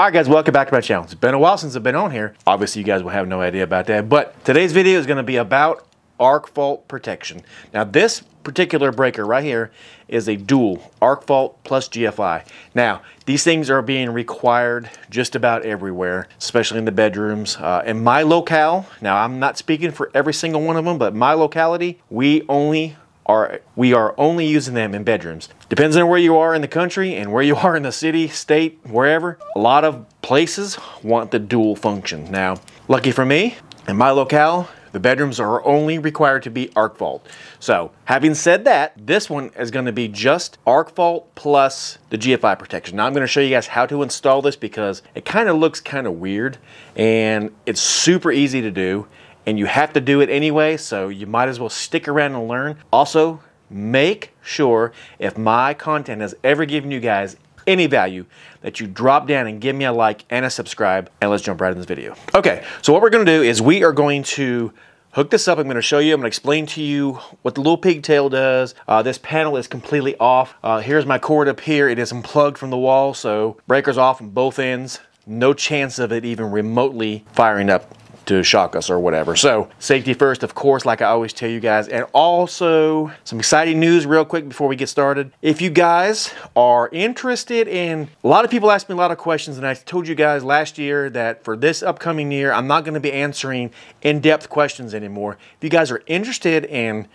Alright guys, welcome back to my channel. It's been a while since I've been on here. Obviously you guys will have no idea about that, but today's video is going to be about arc fault protection. Now this particular breaker right here is a dual arc fault plus GFI. Now these things are being required just about everywhere, especially in the bedrooms. Uh, in my locale, now I'm not speaking for every single one of them, but my locality, we only are we are only using them in bedrooms. Depends on where you are in the country and where you are in the city, state, wherever. A lot of places want the dual function. Now, lucky for me, in my locale, the bedrooms are only required to be arc fault. So having said that, this one is gonna be just arc fault plus the GFI protection. Now I'm gonna show you guys how to install this because it kind of looks kind of weird and it's super easy to do and you have to do it anyway, so you might as well stick around and learn. Also, make sure if my content has ever given you guys any value that you drop down and give me a like and a subscribe and let's jump right in this video. Okay, so what we're gonna do is we are going to hook this up. I'm going to show you. I'm to explain to you what the little pigtail does. Uh, this panel is completely off. Uh, here's my cord up here. It is unplugged from the wall, so breaker's off on both ends. No chance of it even remotely firing up to shock us or whatever. So safety first, of course, like I always tell you guys. And also some exciting news real quick before we get started. If you guys are interested in, a lot of people ask me a lot of questions and I told you guys last year that for this upcoming year, I'm not gonna be answering in-depth questions anymore. If you guys are interested in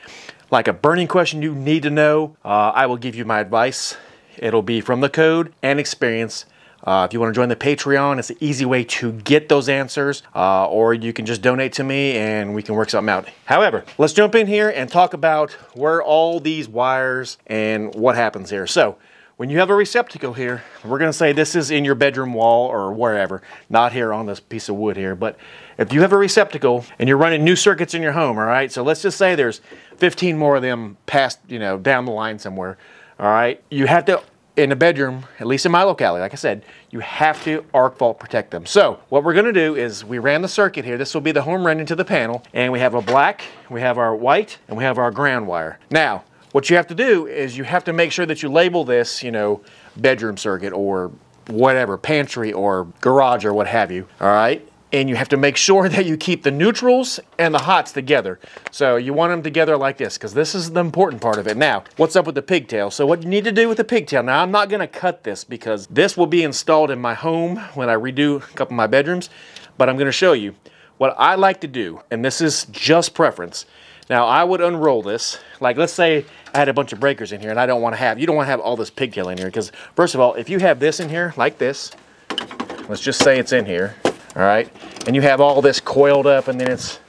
like a burning question you need to know, uh, I will give you my advice. It'll be from the code and experience uh, if you want to join the Patreon, it's an easy way to get those answers, uh, or you can just donate to me and we can work something out. However, let's jump in here and talk about where all these wires and what happens here. So, when you have a receptacle here, we're going to say this is in your bedroom wall or wherever, not here on this piece of wood here, but if you have a receptacle and you're running new circuits in your home, all right, so let's just say there's 15 more of them past, you know, down the line somewhere, all right, you have to in a bedroom, at least in my locality, like I said, you have to arc fault protect them. So what we're gonna do is we ran the circuit here. This will be the home run into the panel. And we have a black, we have our white, and we have our ground wire. Now, what you have to do is you have to make sure that you label this, you know, bedroom circuit or whatever, pantry or garage or what have you, all right? And you have to make sure that you keep the neutrals and the hots together. So you want them together like this because this is the important part of it. Now, what's up with the pigtail? So what you need to do with the pigtail, now I'm not gonna cut this because this will be installed in my home when I redo a couple of my bedrooms, but I'm gonna show you. What I like to do, and this is just preference, now I would unroll this, like let's say I had a bunch of breakers in here and I don't wanna have, you don't wanna have all this pigtail in here because first of all, if you have this in here, like this, let's just say it's in here, all right? And you have all this coiled up and then it's,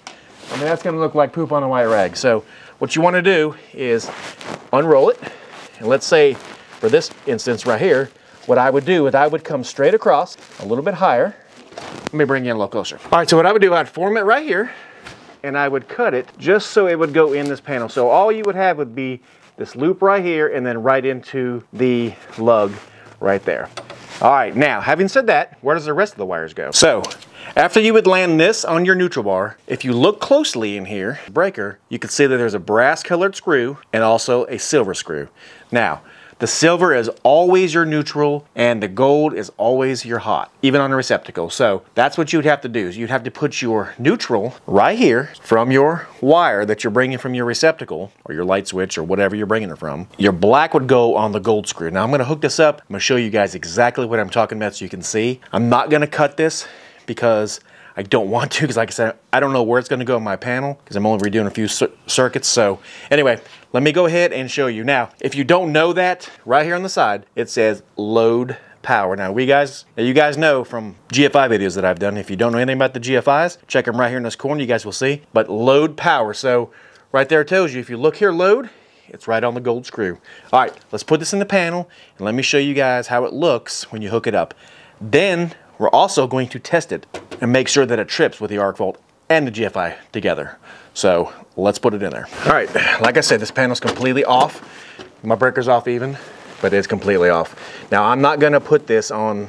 I mean, that's gonna look like poop on a white rag. So what you wanna do is unroll it. And let's say for this instance right here, what I would do is I would come straight across a little bit higher. Let me bring you in a little closer. All right, so what I would do, I'd form it right here and I would cut it just so it would go in this panel. So all you would have would be this loop right here and then right into the lug right there. All right, now, having said that, where does the rest of the wires go? So, after you would land this on your neutral bar, if you look closely in here, breaker, you can see that there's a brass colored screw and also a silver screw. Now, the silver is always your neutral and the gold is always your hot, even on a receptacle. So that's what you'd have to do is you'd have to put your neutral right here from your wire that you're bringing from your receptacle or your light switch or whatever you're bringing it from. Your black would go on the gold screw. Now I'm gonna hook this up. I'm gonna show you guys exactly what I'm talking about so you can see. I'm not gonna cut this because I don't want to because like I said, I don't know where it's going to go in my panel because I'm only redoing a few cir circuits. So anyway, let me go ahead and show you. Now, if you don't know that, right here on the side, it says load power. Now we guys, now you guys know from GFI videos that I've done, if you don't know anything about the GFIs, check them right here in this corner, you guys will see. But load power, so right there it tells you, if you look here, load, it's right on the gold screw. All right, let's put this in the panel and let me show you guys how it looks when you hook it up. Then we're also going to test it and make sure that it trips with the arc fault and the GFI together. So let's put it in there. All right, like I said, this panel's completely off. My breaker's off even, but it's completely off. Now I'm not gonna put this on,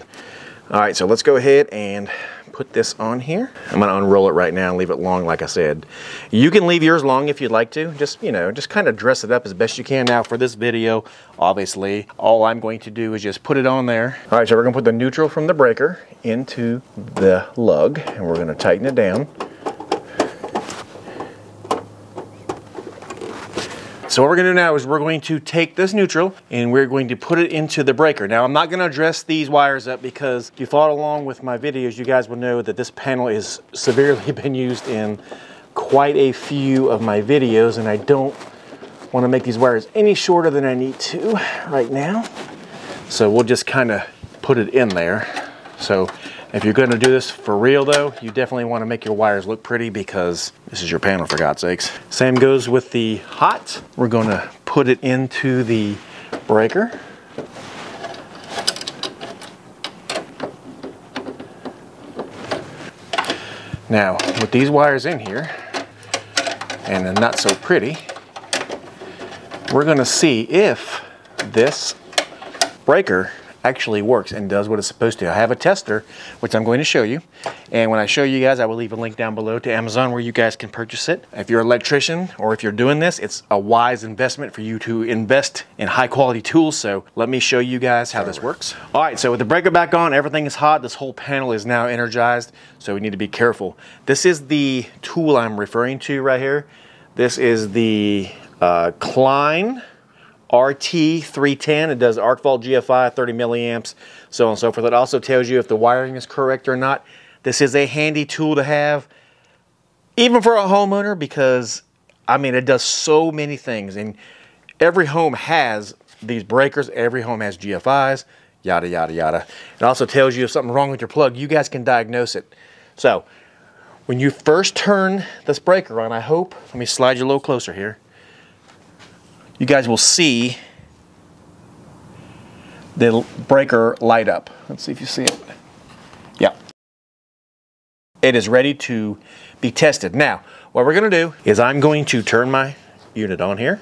all right, so let's go ahead and put this on here. I'm gonna unroll it right now and leave it long like I said. You can leave yours long if you'd like to. Just, you know, just kind of dress it up as best you can. Now for this video, obviously, all I'm going to do is just put it on there. All right, so we're gonna put the neutral from the breaker into the lug and we're gonna tighten it down. So what we're gonna do now is we're going to take this neutral and we're going to put it into the breaker. Now I'm not gonna dress these wires up because if you followed along with my videos, you guys will know that this panel is severely been used in quite a few of my videos and I don't wanna make these wires any shorter than I need to right now. So we'll just kind of put it in there. So if you're going to do this for real though, you definitely want to make your wires look pretty because this is your panel for God's sakes. Same goes with the hot. We're going to put it into the breaker. Now, with these wires in here, and they're not so pretty, we're gonna see if this breaker actually works and does what it's supposed to. I have a tester, which I'm going to show you. And when I show you guys, I will leave a link down below to Amazon where you guys can purchase it. If you're an electrician or if you're doing this, it's a wise investment for you to invest in high quality tools. So let me show you guys how this works. All right, so with the breaker back on, everything is hot. This whole panel is now energized, so we need to be careful. This is the tool I'm referring to right here. This is the uh, Klein RT310. It does arc fault GFI, 30 milliamps, so on and so forth. It also tells you if the wiring is correct or not. This is a handy tool to have, even for a homeowner, because I mean, it does so many things. And every home has these breakers, every home has GFIs, yada, yada, yada. It also tells you if something's wrong with your plug, you guys can diagnose it. So, when you first turn this breaker on, I hope, let me slide you a little closer here you guys will see the breaker light up. Let's see if you see it. Yeah. It is ready to be tested. Now, what we're gonna do is I'm going to turn my unit on here.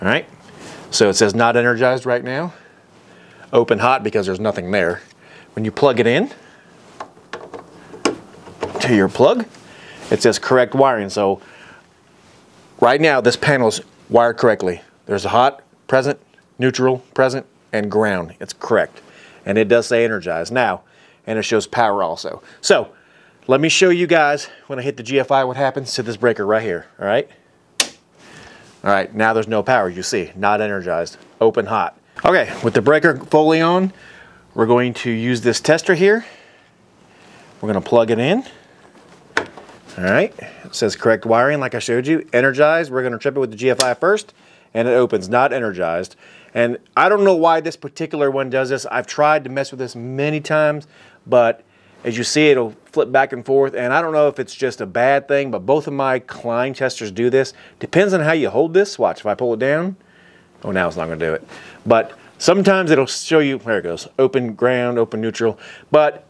All right. So it says not energized right now. Open hot because there's nothing there. When you plug it in to your plug, it says correct wiring. So right now this panel's wired correctly. There's a hot, present, neutral, present, and ground. It's correct. And it does say energized now, and it shows power also. So let me show you guys when I hit the GFI what happens to this breaker right here, all right? All right, now there's no power, you see, not energized, open hot. Okay, with the breaker fully on, we're going to use this tester here. We're gonna plug it in. All right, it says correct wiring like I showed you. Energized, we're gonna trip it with the GFI first and it opens, not energized. And I don't know why this particular one does this. I've tried to mess with this many times, but as you see, it'll flip back and forth. And I don't know if it's just a bad thing, but both of my Klein testers do this. Depends on how you hold this. Watch, if I pull it down, oh, now it's not gonna do it. But sometimes it'll show you, there it goes, open ground, open neutral. But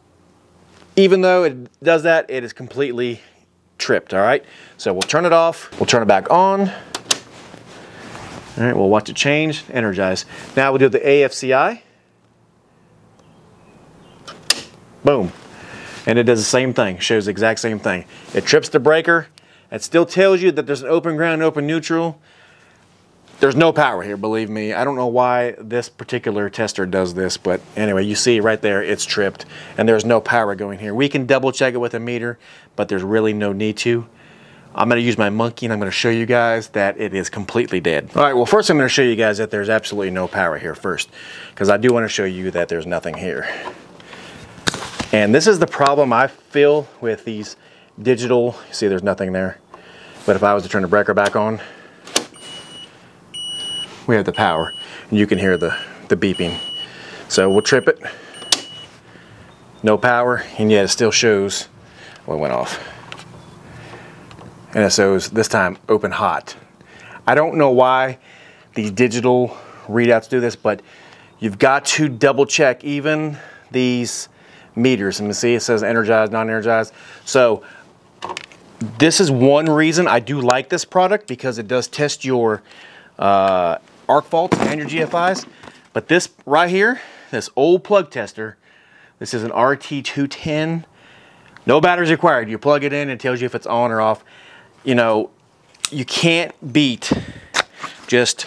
even though it does that, it is completely tripped, all right? So we'll turn it off, we'll turn it back on. All right, we'll watch it change, energize. Now we'll do the AFCI. Boom. And it does the same thing, shows the exact same thing. It trips the breaker. It still tells you that there's an open ground, open neutral. There's no power here, believe me. I don't know why this particular tester does this, but anyway, you see right there, it's tripped, and there's no power going here. We can double check it with a meter, but there's really no need to. I'm gonna use my monkey and I'm gonna show you guys that it is completely dead. All right, well first I'm gonna show you guys that there's absolutely no power here first, because I do wanna show you that there's nothing here. And this is the problem I feel with these digital, see there's nothing there. But if I was to turn the breaker back on, we have the power and you can hear the, the beeping. So we'll trip it, no power, and yet it still shows, well it went off. Shows this time open hot. I don't know why these digital readouts do this, but you've got to double check even these meters. And see it says energized, non-energized. So this is one reason I do like this product because it does test your uh, arc faults and your GFIs. But this right here, this old plug tester, this is an RT210. No batteries required. You plug it in, it tells you if it's on or off. You know, you can't beat just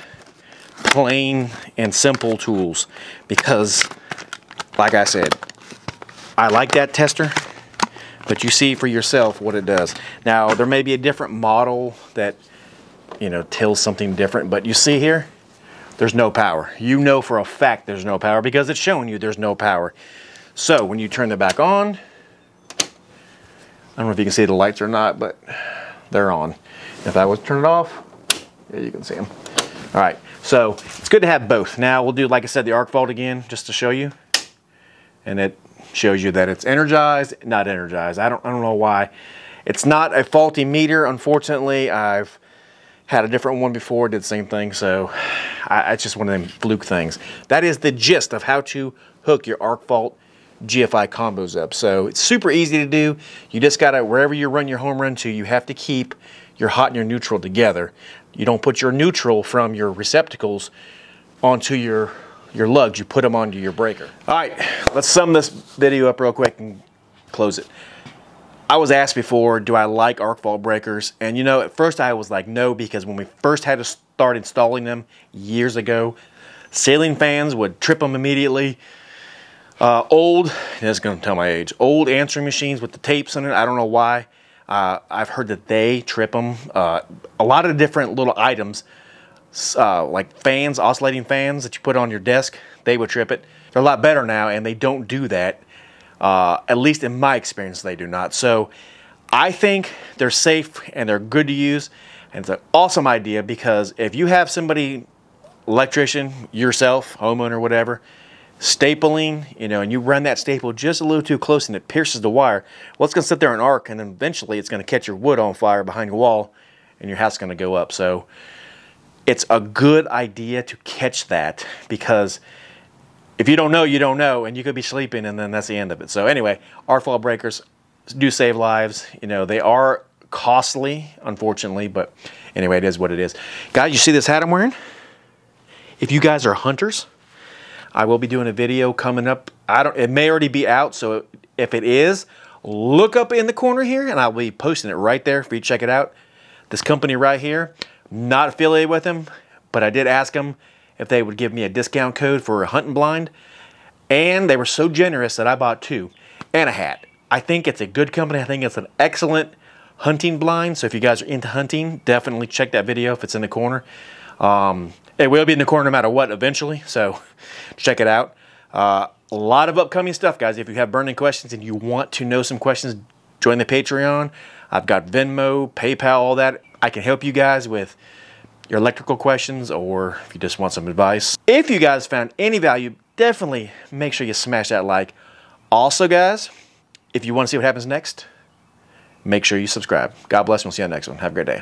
plain and simple tools because, like I said, I like that tester, but you see for yourself what it does. Now, there may be a different model that, you know, tells something different, but you see here, there's no power. You know for a fact there's no power because it's showing you there's no power. So when you turn it back on, I don't know if you can see the lights or not, but they're on. If I was to turn it off, yeah, you can see them. All right, so it's good to have both. Now we'll do, like I said, the arc fault again, just to show you. And it shows you that it's energized, not energized. I don't, I don't know why. It's not a faulty meter, unfortunately. I've had a different one before, did the same thing, so I, it's just one of them fluke things. That is the gist of how to hook your arc fault GFI combos up. So it's super easy to do. You just gotta, wherever you run your home run to, you have to keep your hot and your neutral together. You don't put your neutral from your receptacles onto your, your lugs. You put them onto your breaker. All right, let's sum this video up real quick and close it. I was asked before, do I like arc fault breakers? And you know, at first I was like, no, because when we first had to start installing them years ago, ceiling fans would trip them immediately. Uh, old, that's going to tell my age, old answering machines with the tapes in it, I don't know why. Uh, I've heard that they trip them. Uh, a lot of different little items, uh, like fans, oscillating fans that you put on your desk, they would trip it. They're a lot better now, and they don't do that. Uh, at least in my experience, they do not. So I think they're safe and they're good to use. And it's an awesome idea because if you have somebody, electrician, yourself, homeowner, whatever, stapling, you know, and you run that staple just a little too close and it pierces the wire, well, it's going to sit there and arc, and eventually it's going to catch your wood on fire behind your wall, and your house is going to go up. So it's a good idea to catch that because if you don't know, you don't know, and you could be sleeping, and then that's the end of it. So anyway, arc fault breakers do save lives. You know, they are costly, unfortunately, but anyway, it is what it is. Guys, you see this hat I'm wearing? If you guys are hunters, I will be doing a video coming up. I don't. It may already be out, so if it is, look up in the corner here, and I'll be posting it right there for you to check it out. This company right here, not affiliated with them, but I did ask them if they would give me a discount code for a hunting blind, and they were so generous that I bought two and a hat. I think it's a good company. I think it's an excellent hunting blind. So if you guys are into hunting, definitely check that video if it's in the corner. Um, it will be in the corner no matter what eventually, so check it out. Uh, a lot of upcoming stuff, guys. If you have burning questions and you want to know some questions, join the Patreon. I've got Venmo, PayPal, all that. I can help you guys with your electrical questions or if you just want some advice. If you guys found any value, definitely make sure you smash that like. Also, guys, if you want to see what happens next, make sure you subscribe. God bless and we'll see you on the next one. Have a great day.